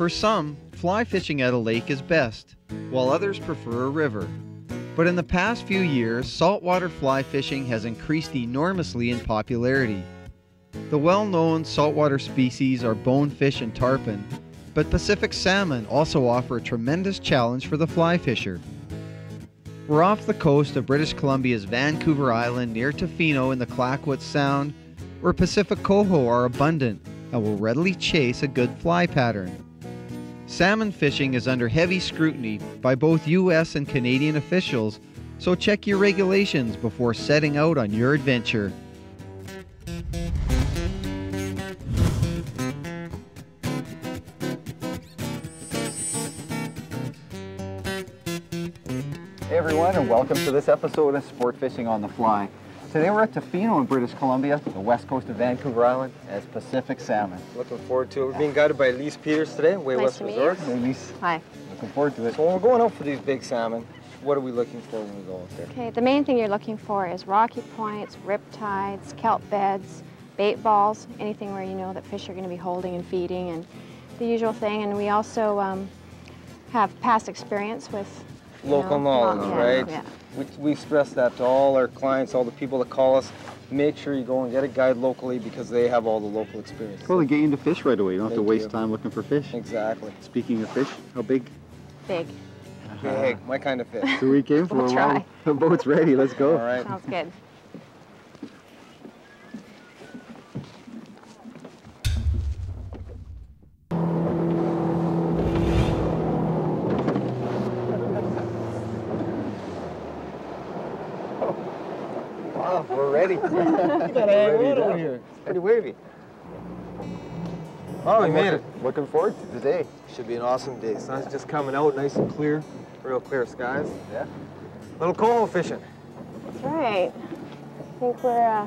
For some, fly fishing at a lake is best, while others prefer a river. But in the past few years, saltwater fly fishing has increased enormously in popularity. The well known saltwater species are bonefish and tarpon, but Pacific salmon also offer a tremendous challenge for the fly fisher. We're off the coast of British Columbia's Vancouver Island near Tofino in the Clayoquot Sound, where Pacific coho are abundant and will readily chase a good fly pattern. Salmon fishing is under heavy scrutiny by both U.S. and Canadian officials, so check your regulations before setting out on your adventure. Hey everyone, and welcome to this episode of Sport Fishing on the Fly. Today we're at Tofino in British Columbia, the west coast of Vancouver Island, as Pacific salmon. Looking forward to it. We're being guided by Elise Peters today, Weigh Nice West to meet Resort. you. Elise, Hi. looking forward to it. So when we're going out for these big salmon, what are we looking for when we go out there? Okay, the main thing you're looking for is rocky points, rip tides, kelp beds, bait balls, anything where you know that fish are going to be holding and feeding and the usual thing. And we also um, have past experience with you Local know, knowledge, yeah, right? Yeah. We, we stress that to all our clients, all the people that call us. Make sure you go and get a guide locally because they have all the local experience. Well, they get you into fish right away. You don't have to waste you. time looking for fish. Exactly. Speaking of fish, how big? Big. Uh-huh. Big, my kind of fish. So we came for We'll a try. while. The boat's ready. Let's go. right. Sounds good. Wow, we're ready. Look at that hang Ready over here. It's pretty wavy. Oh, we made it. Looking forward to today. Should be an awesome day. Sun's just coming out, nice and clear, real clear skies. Yeah. Little coho fishing. That's right. I think we're uh,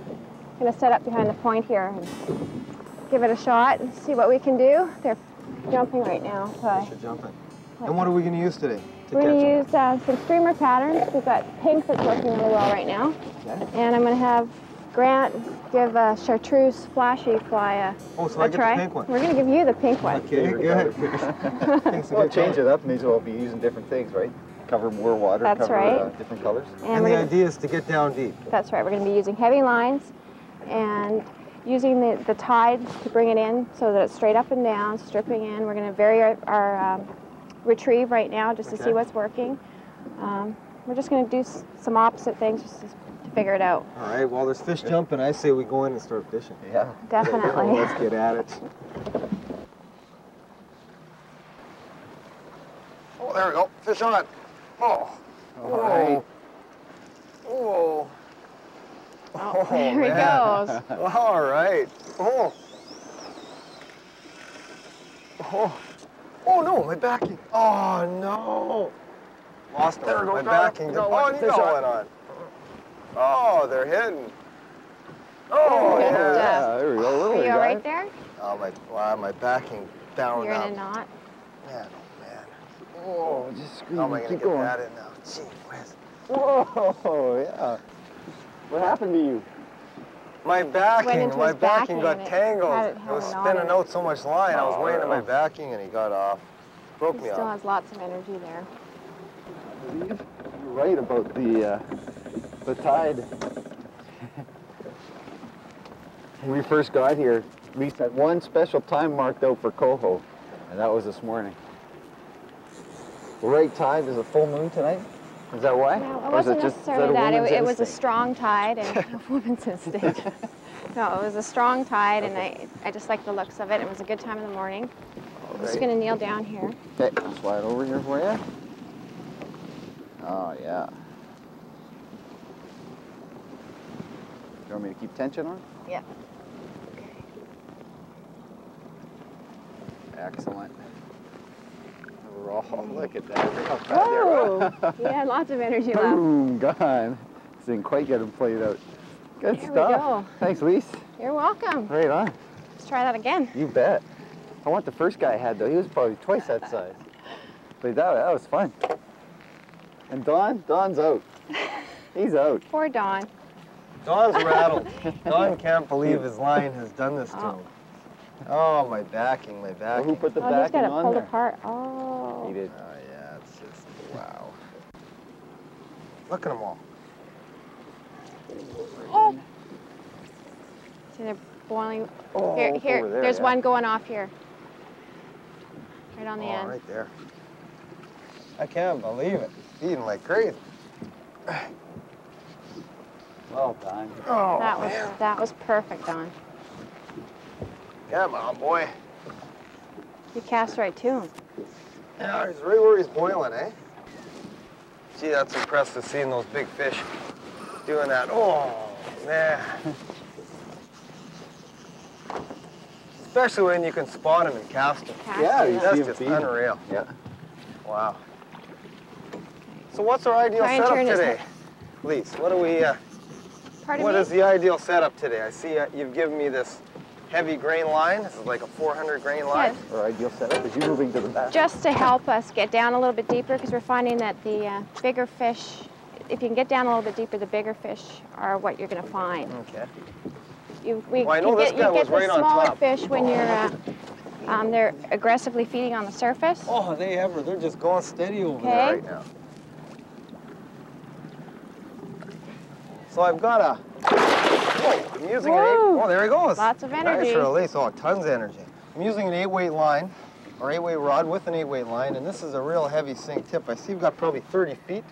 going to set up behind the point here and give it a shot and see what we can do. They're jumping right now. So I, Fish are jumping. And what are we going to use today to we're going to use uh, some streamer patterns. We've got pink that's working really well right now. Okay. And I'm going to have Grant give a chartreuse flashy fly a, Oh, so a I get try. the pink one. We're going to give you the pink one. Okay, good. Thanks a Well, good change color. it up. May as well be using different things, right? Cover more water. That's cover, right. Uh, different colors. And And the gonna, idea is to get down deep. that's right. We're going to be using heavy lines and using the, the tide to bring it in so that it's straight up and down, stripping in. We're going to vary our, our um, retrieve right now just to Okay. see what's working. Um, we're just going to do s- some opposite things just to, to figure it out. All right, while there's fish jumping, I say we go in and start fishing. Yeah. Definitely. Let's get at it. Oh, there we go. Fish on. Oh. All right. Oh. Oh, there he goes. All right. Oh. Oh. Oh no, my backing. Oh no. Lost him. There we go, My got it. backing. No, oh, you fish got on? one on. Oh, they're hitting. Oh Good yeah. Yeah, there we go. Are you all guy. right there? Oh my, wow, my backing down You're now. in a knot. Man, oh man. Oh, oh just scream. How am I gonna Keep get going. that in now? Gee whiz. Whoa, yeah. What happened to you? My backing, into my his backing backing got and it tangled. had- It, was spinning out so much line. I was weighing on my backing and he got off. Broke He me still off. has lots of energy there. You're right about the uh, the tide. when we first got here, we had one special time marked out for coho, and that was this morning. The right tide is a full moon tonight. Is that why? No, it wasn't just- is necessarily a that. It, it was a strong tide and a woman's instinct. no, it was a strong tide, and I, I just like the looks of it. It was a good time in the morning. I'm just going to kneel down here. Okay, slide over here for you. Oh, yeah. You want me to keep tension on? Yeah. Excellent. Roll. Look at that. Oh, how fast they're Whoa! you had lots of energy left. Boom, gone. Didn't quite get him played out. Good There we stuff. go. Thanks, Lise. You're welcome. Right on. Let's try that again. You bet. I want the first guy I had though. He was probably twice that size. But that, that was fun. And Don, Don's out. He's out. Poor Don. Don's rattled. Don can't believe his lion has done this to Oh. him. Oh, my backing, my Well, backing. who put the oh, he's backing got it on pulled there? apart. Oh. He did. Oh, yeah, it's just, wow. Look at them all. Oh. See, they're boiling. Oh, here, here. there, There's yeah. one going off here. Right on the oh, end. right there. I can't believe it. Eating like crazy. Well done. Oh, that was man. that was perfect, Don. Come on, boy. You cast right to him. Yeah, he's right where he's boiling, eh? Gee, that's impressive seeing those big fish doing that. Oh, man. Especially when you can spot them and cast them. Cast Yeah, him. That's just feeding. unreal. Yeah. Wow. So what's our ideal Try setup today? Lise, what do we, uh, Pardon what me? is the ideal setup today? I see uh, you've given me this heavy grain line. This is like a 400 grain line. Yes. Our ideal setup is you moving to the back. Just to help us get down a little bit deeper, because we're finding that the uh, bigger fish, if you can get down a little bit deeper, the bigger fish are what you're going to find. Okay. You, we, Well, I know you this get, guy you get was right the on smaller top. fish when you're uh, um, they're aggressively feeding on the surface. Oh, they ever, they're just going steady over Okay. there right now. So I've got a, whoa, I'm using an eight, oh, there he goes. Lots of energy. Nice release, oh, tons of energy. I'm using an eight weight line, or eight weight rod with an eight weight line, and this is a real heavy sink tip. I see you've got probably 30 feet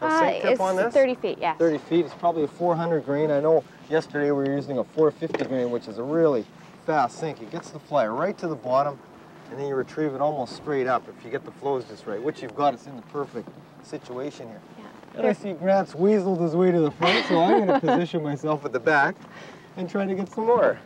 of Uh, sink tip on this. 30 feet, yeah. 30 feet. It's probably a 400 grain. I know yesterday we were using a 450 grain, which is a really fast sink. It gets the fly right to the bottom, and then you retrieve it almost straight up if you get the flows just right, which you've got. It's in the perfect situation here. Yeah. And I see Grant's weaseled his way to the front, so I'm going to position myself at the back and try to get some more.